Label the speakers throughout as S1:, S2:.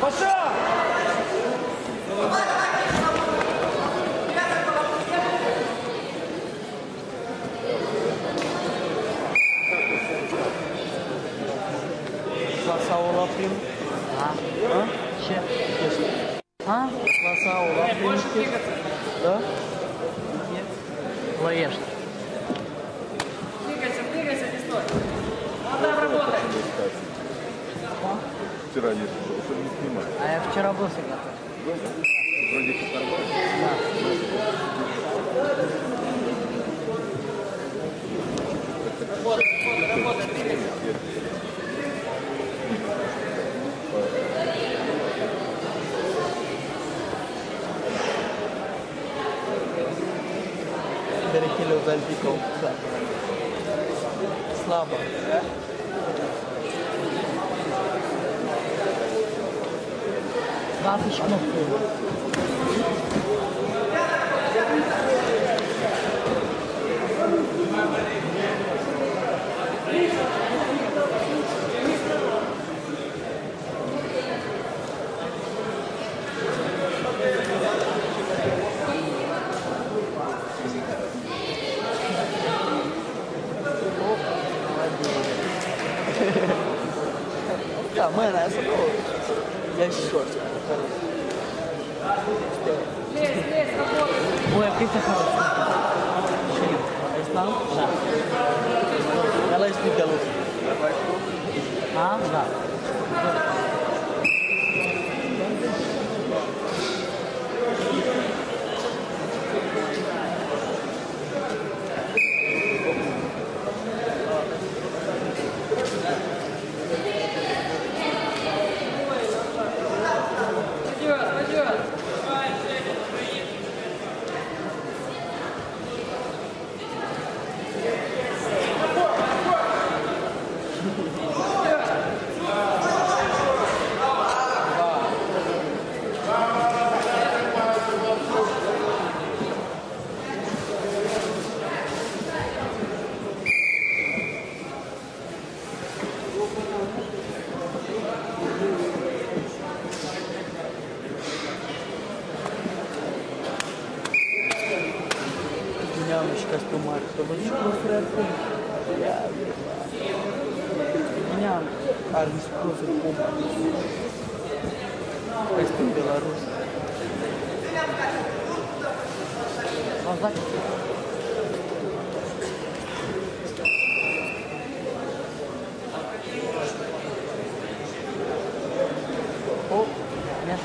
S1: 好帅 Grafikknopf. Нямочка з томатковою посередку.
S2: Я
S3: Ням арміс
S4: просить помилку. Ось ти білорус. А значить, О, мясо.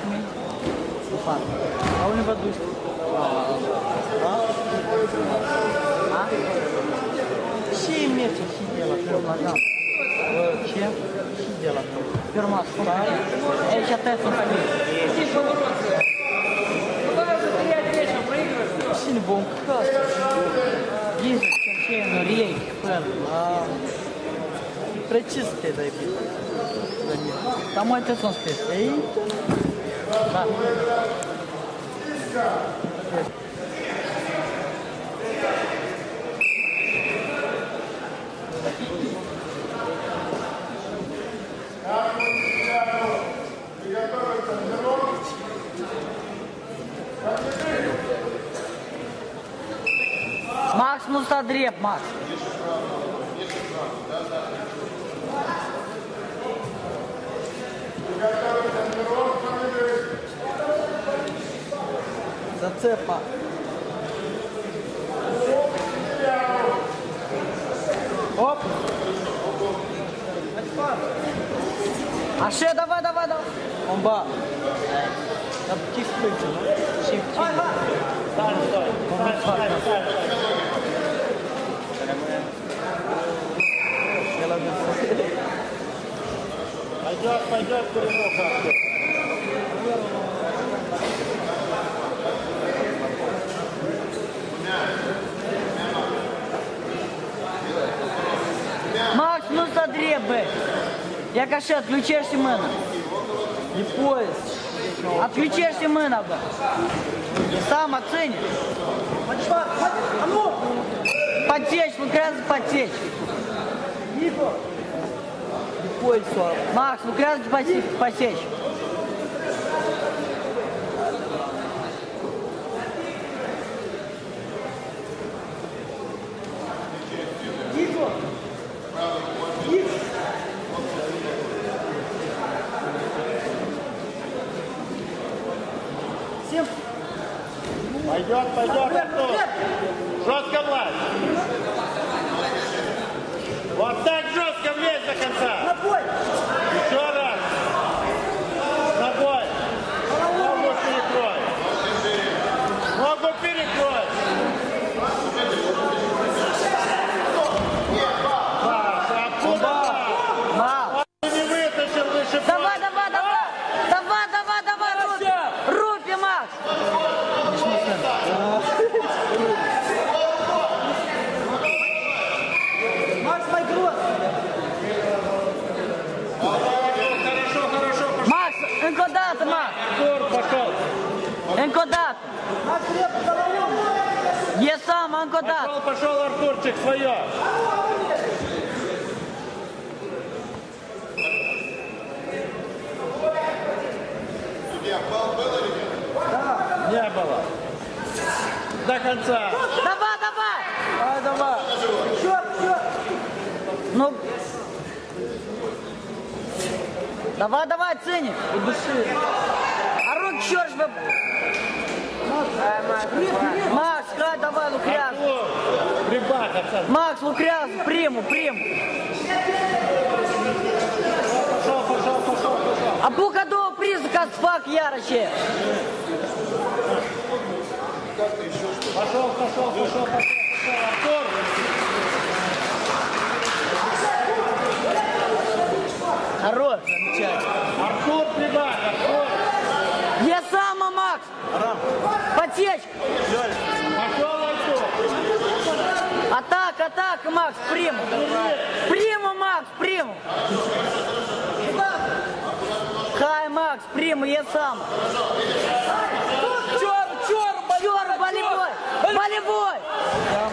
S4: Упал. А у него дусь. 7 метров сидела предлагал.
S2: Чем?
S5: Сидела там. Фирма старая. Я сейчас
S2: это Сильбом кас. Есть чем рейки, пен. Пречистые дай бить. Там мой тессон спит. Эй. Да. Макс Мустадреб, Макс. Зацепа. Оп. Аше, давай, давай, давай. Бомба. Да кик выйти, ну. Shift, shift.
S1: Стань, стой. Стань, стань, стань. Пойдет, пойдет, Куриновка.
S2: Макс, ну задреби. Я каже, відключишся мене. Не поїзд. Отключишься мене. Сам оцени. Потечь, ну крас потечь. Не поїзд, Макс, ну крас потечь.
S1: Пойдет, пойдет, Артур. Жестко влазь. Вот так жестко влезь до конца. Еще раз. Ногой. Ногу перекрой. Ногу перекрой. Паша, откуда?
S2: Макс.
S1: Он не вытащил выше
S2: Давай, давай, давай! Давай, давай, давай, Рупи! Рупи, Макс!
S6: Макс Майкрос!
S1: Хорошо, хорошо.
S2: Макс, инкодата, Макс!
S1: Артур пошел.
S2: Инкодата!
S6: Макс крепко головой!
S2: Є анкодат!
S1: Пошел, пошел, Артурчик, свое. Не было. До конца.
S2: Давай, давай!
S1: Давай, давай.
S6: Черт, черт!
S2: Ну... Давай, давай, цени! И души! А руки черт хай, давай, лукряс! Макс, лукряс, приму, приму! А букадо признака фак яроче!
S1: Пошел, пошел, пошел, пошел.
S2: Хорош, замечательно!
S1: Артур, прибавь, Артур.
S2: Я сама, Макс! Потечь!
S1: Пошел, Артур.
S2: Атака, атака, Макс, приму! Приму, Макс, приму! Хай, Макс, приму, я сам! Чор, чор, чор, болевой! Болевой!
S6: А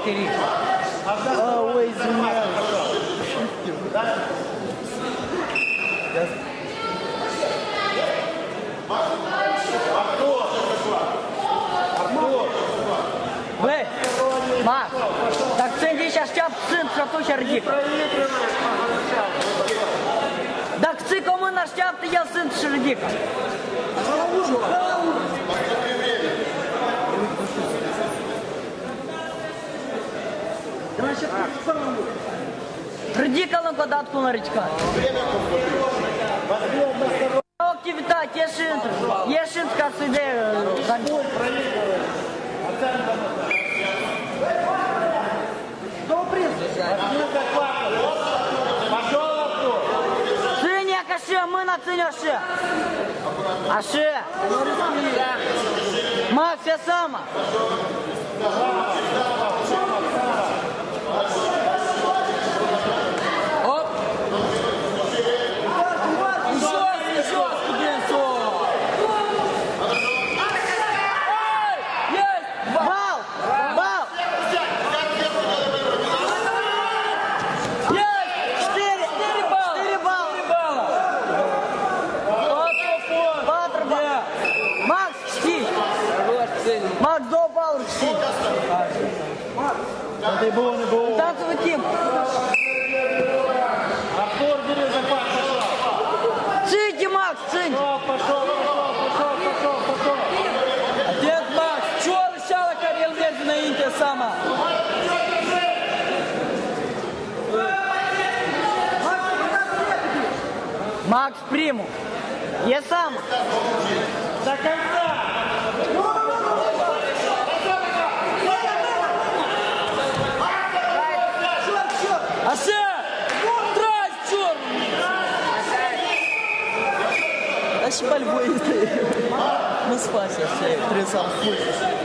S2: матерись.
S6: А, ой, извиняюсь.
S2: Вы, Макс, так ты сейчас щап сын, що ту чердік. Так ти кому наш щап, ти я сын чердіка. Придікали податку на річка. да, Ешин, Ешин Касыде. Добрый.
S1: Пошел авто.
S2: Сыня а каши, а мы
S4: на А Аши. Мы все сама.
S2: приму. Я сам.
S1: До конца.
S4: Ася! Трась, черт! Ася, пальбой стоит. Мы спаси, все, трясал, пусть.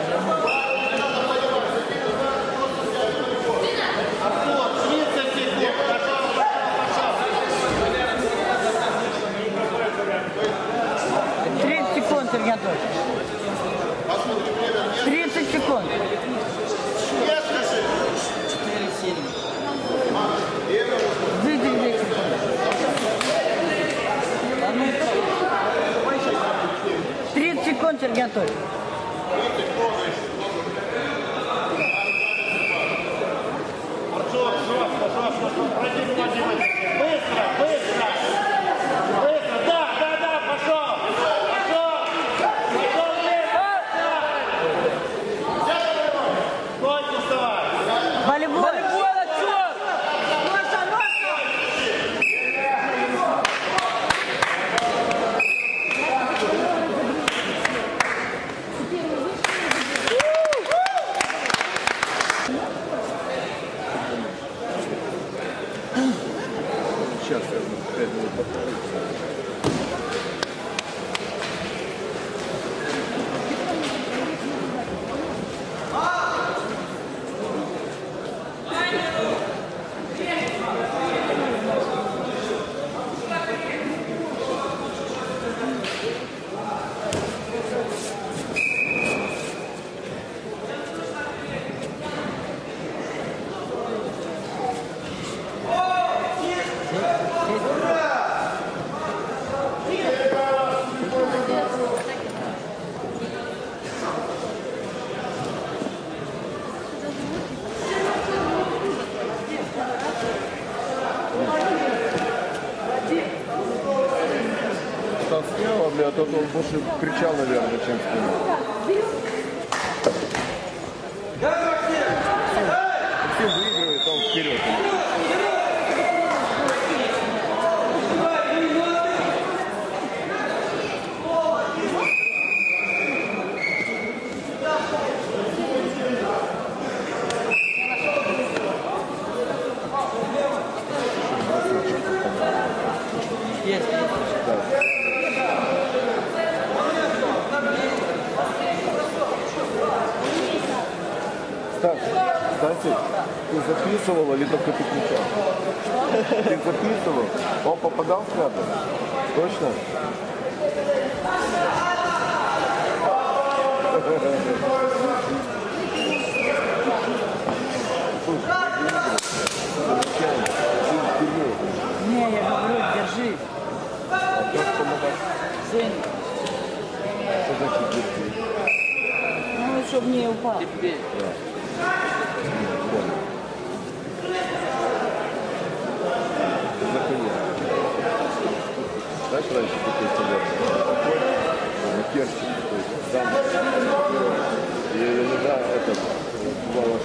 S7: adiantou.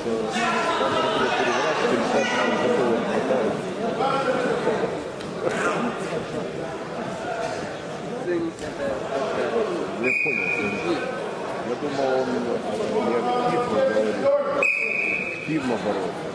S7: Я понял. Я думал, он не активно говорит, активно бороться.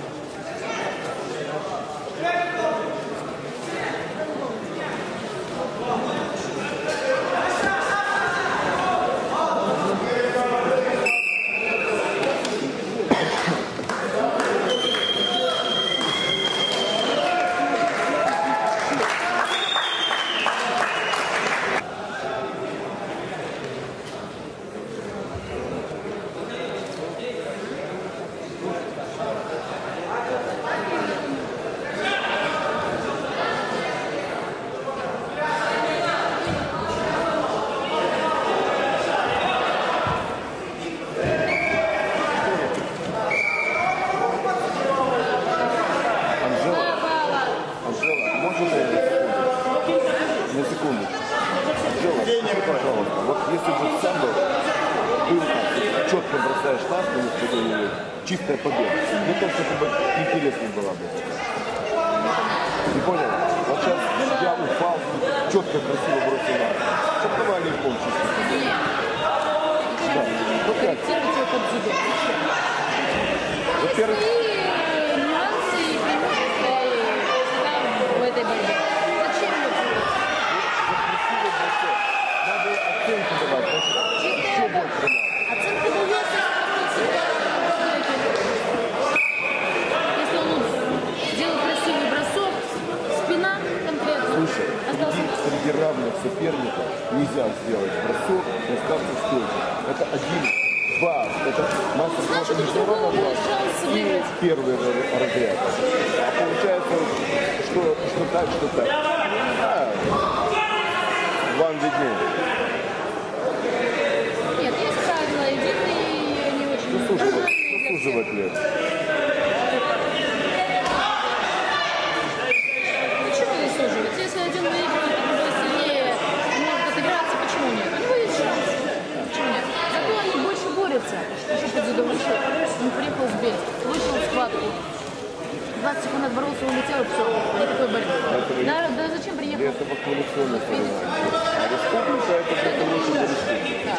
S7: это по коалиционной формирование. А республика это потому, что это республика.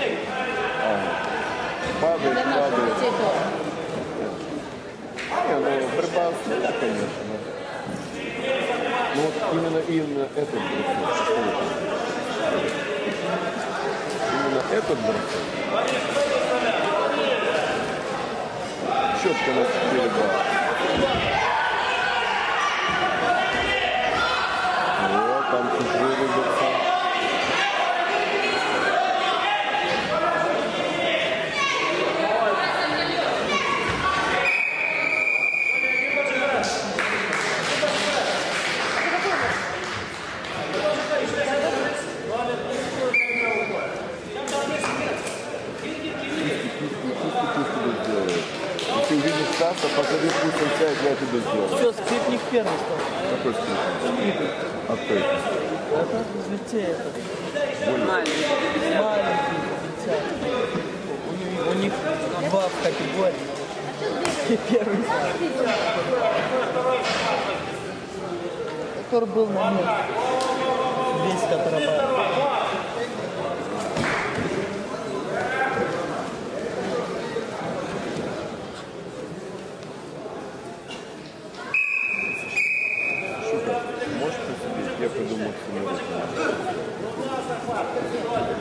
S7: А, падает, падает. Не, ну припас, ну да, конечно. Но вот именно, именно этот браслет. Именно этот браслет. Четко на 4 балла. Thompson. Просто позови пусть он сядет, я тебе сделаю.
S2: Все, скрипник первый стал.
S7: Какой скрипник? А кто это?
S2: Это. Маленький. Маленький. У них два в категории. И Первый. Который был на мне. Весь, который был. Presidente, olha,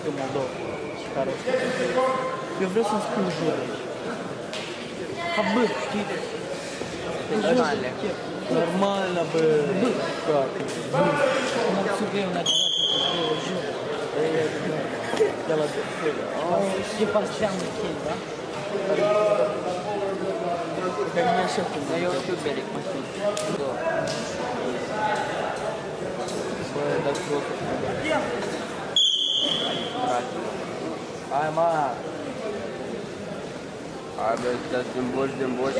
S2: Всю Молдову. Eu
S6: vreau să-mi spun jur aici. Habă, știi?
S2: Нормально.
S6: Нормально, б. Как?
S2: Ну,
S4: тебе
S8: у нас Я
S1: ладно. Типа
S2: самый кинь, да?
S8: Да меня все тут.
S5: Да я
S1: вообще берег махнул. Да. Да, так плохо.
S9: săraci. Hai, mă! Hai, bă, stați din boș, din boș.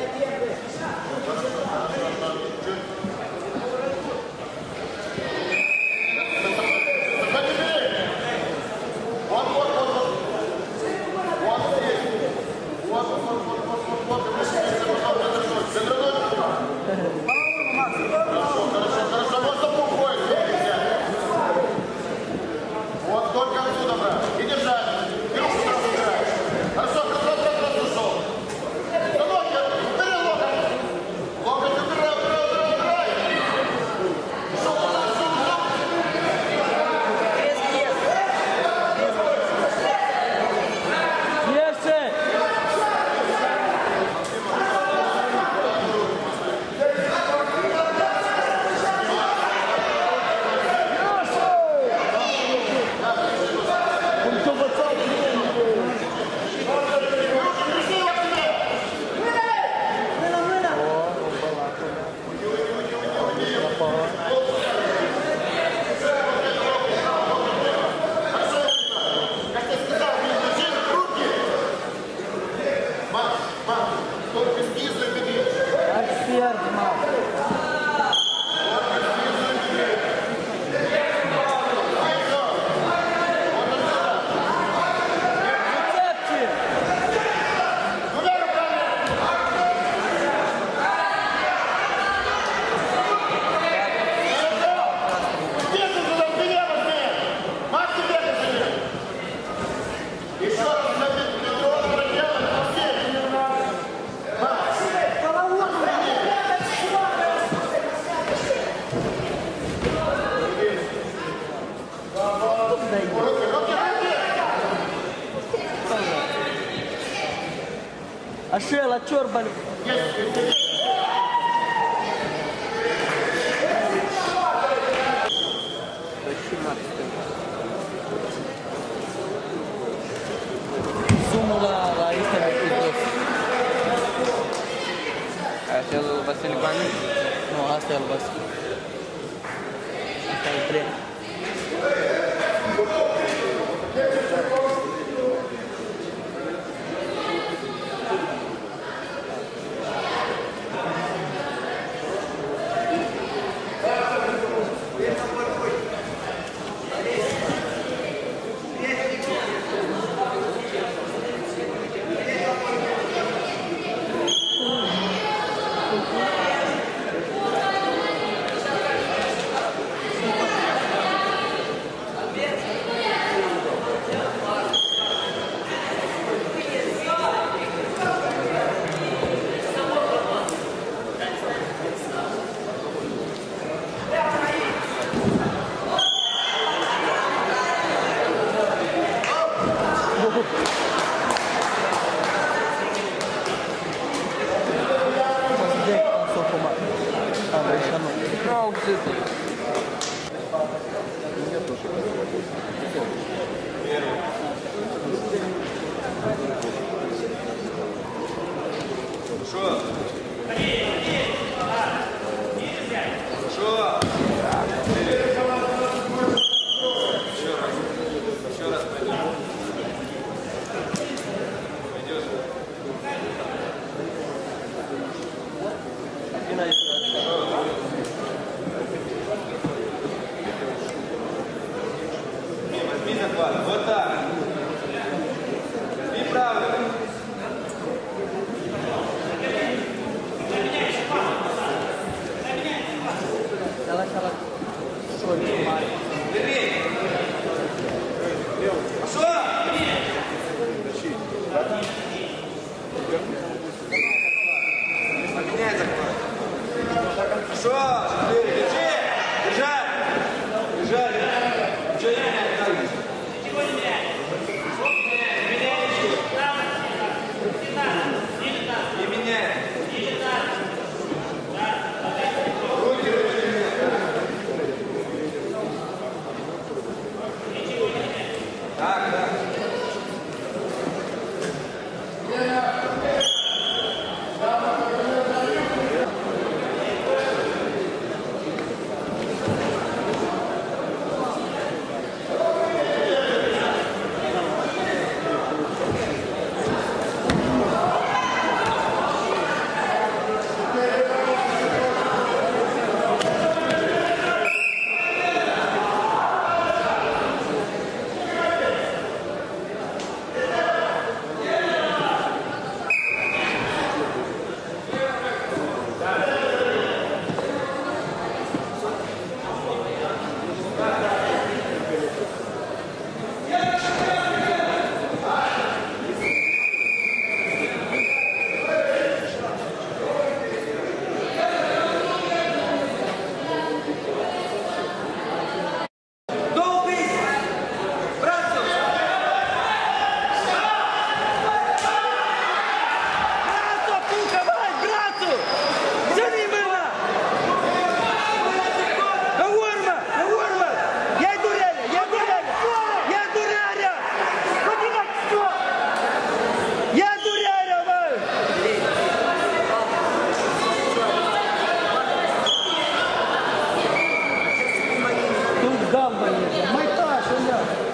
S9: Obrigado.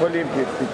S9: Olímpico.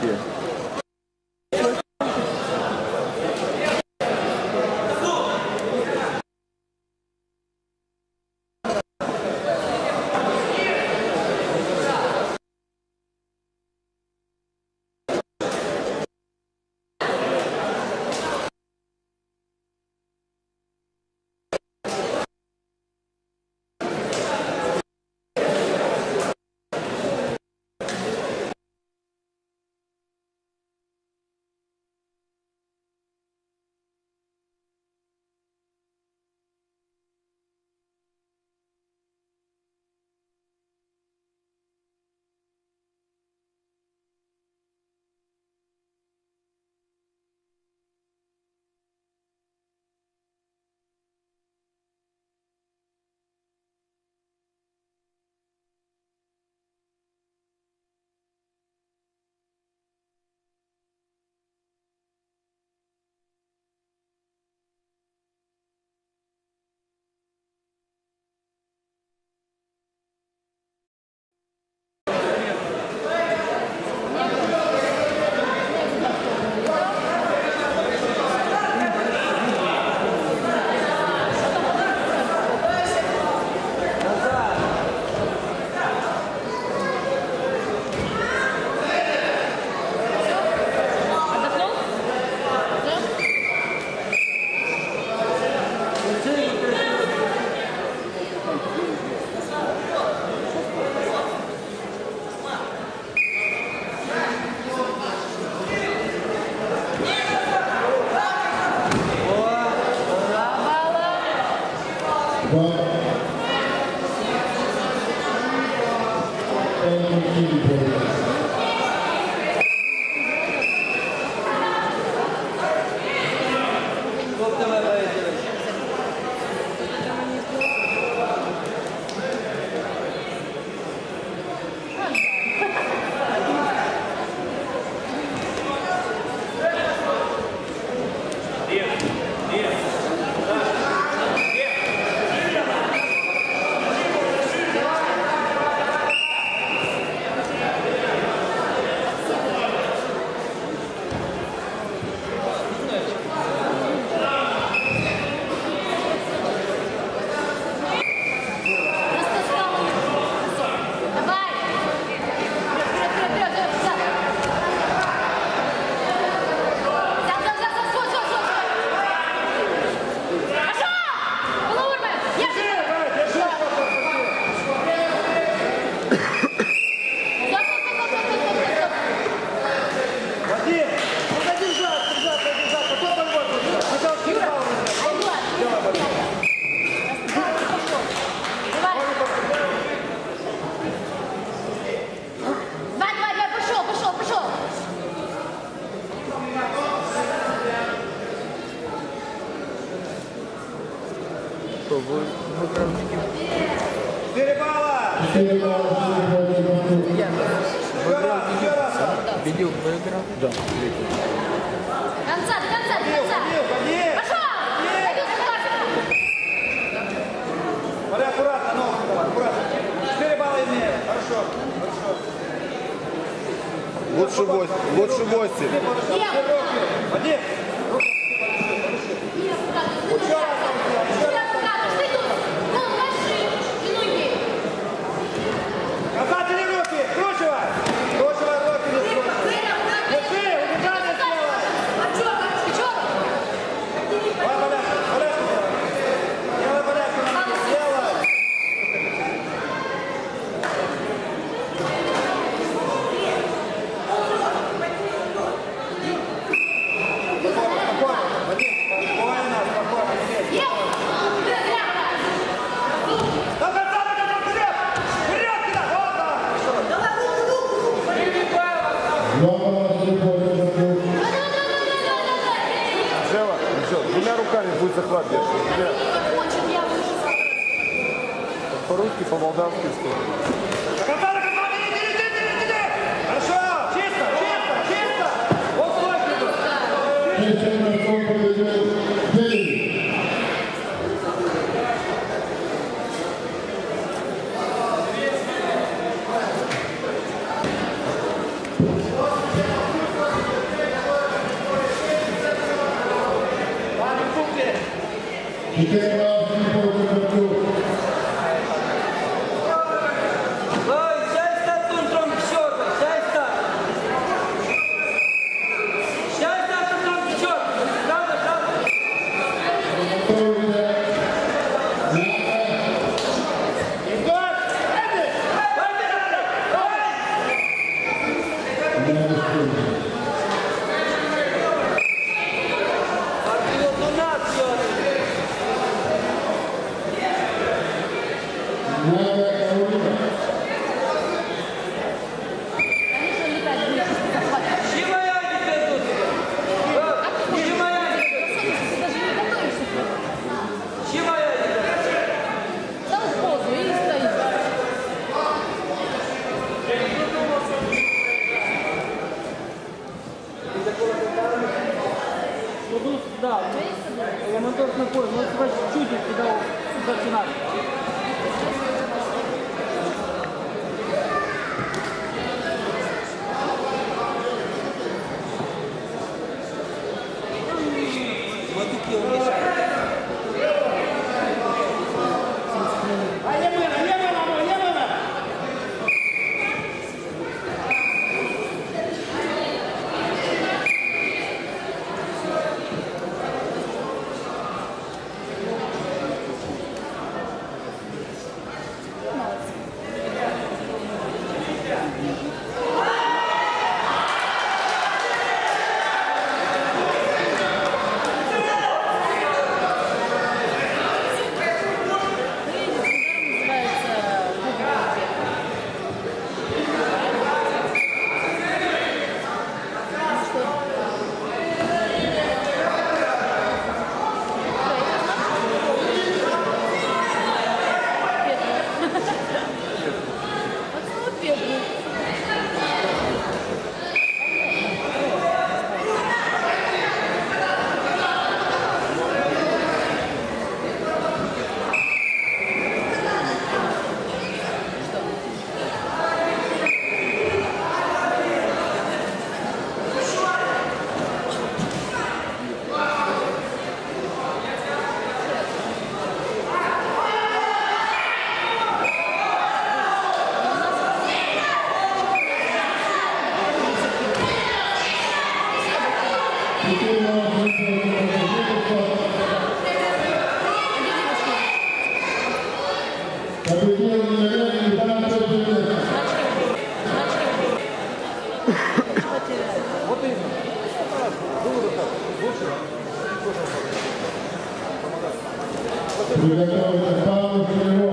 S9: We got all the power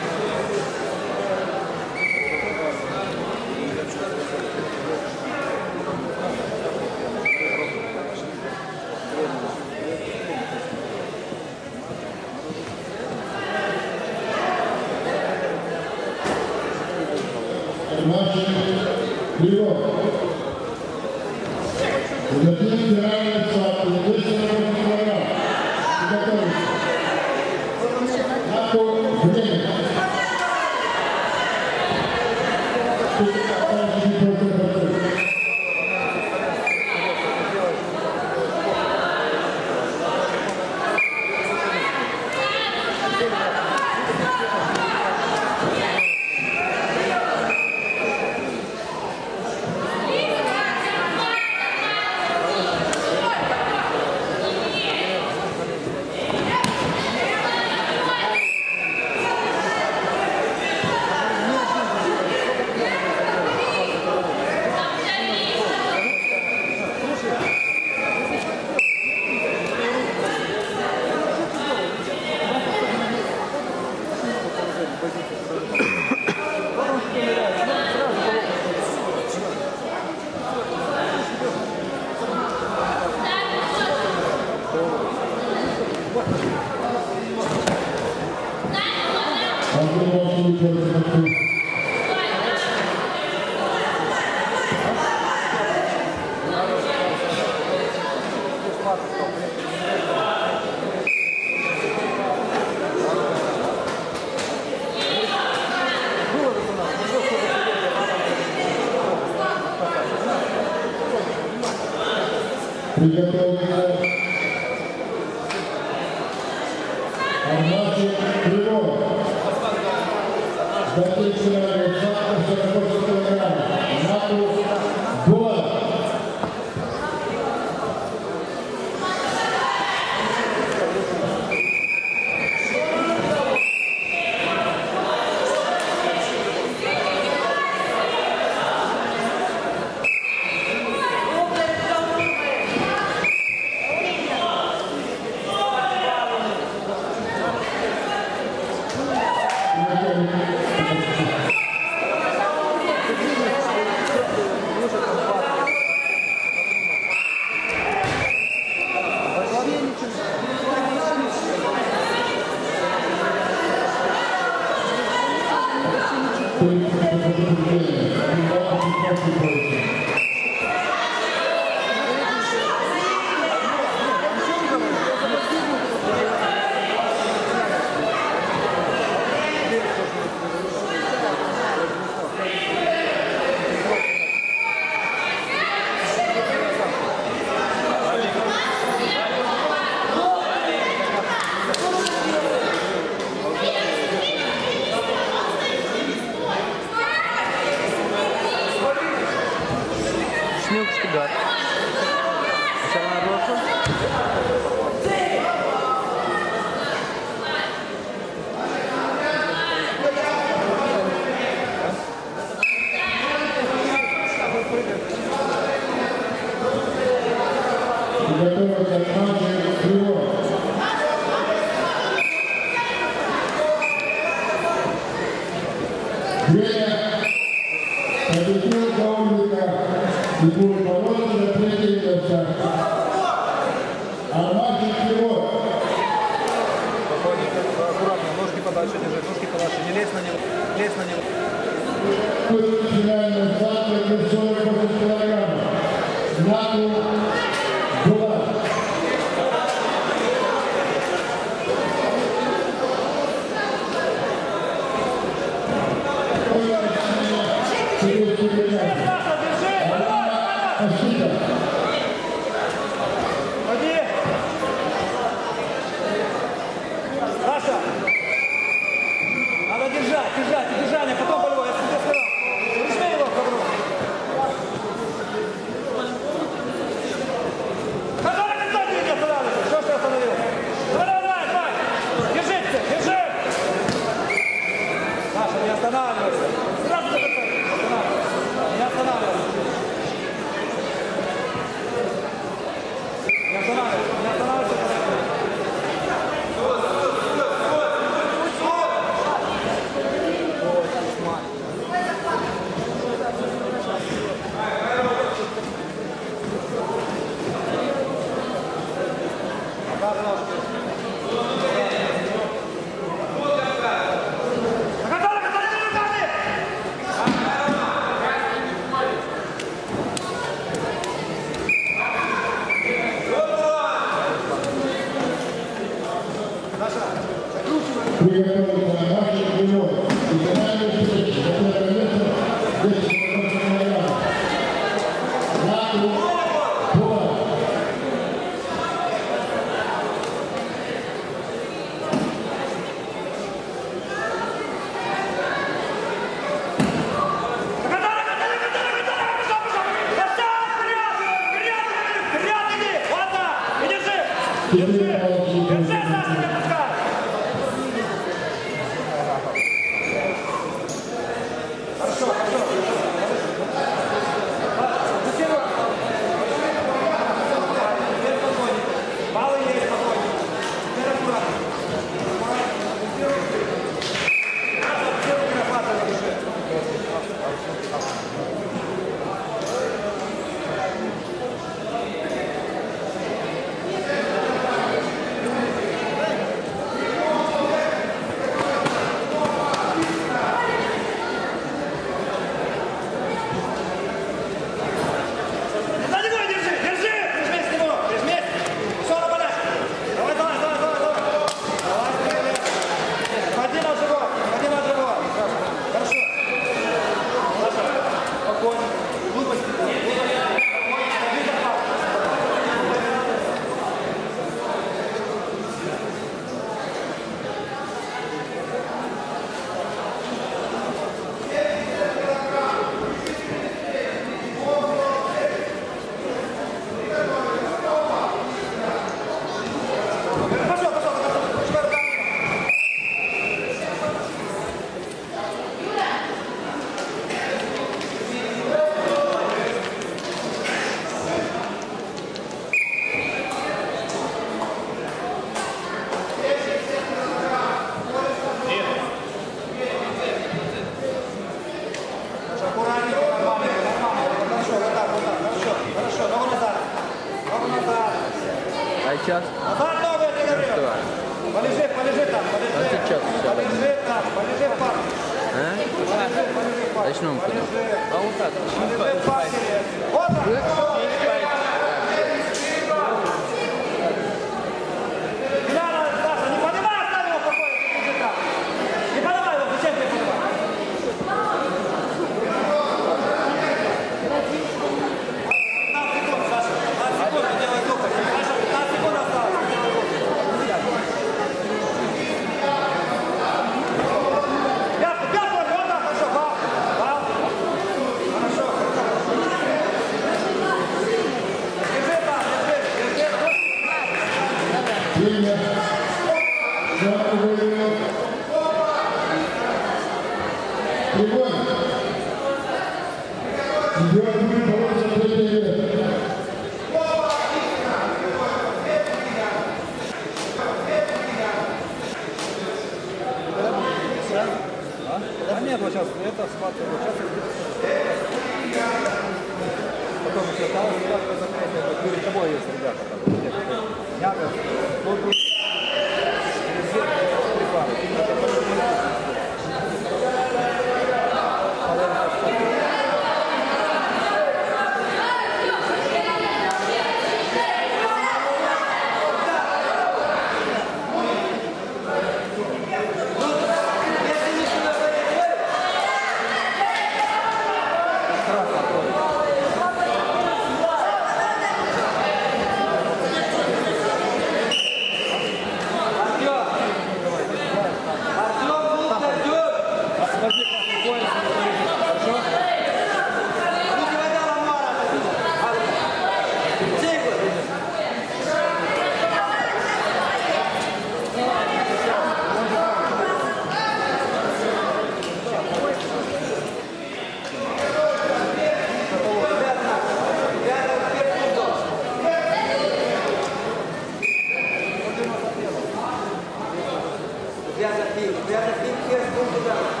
S9: Viaja aqui, viaja aqui, que é
S1: as confusões.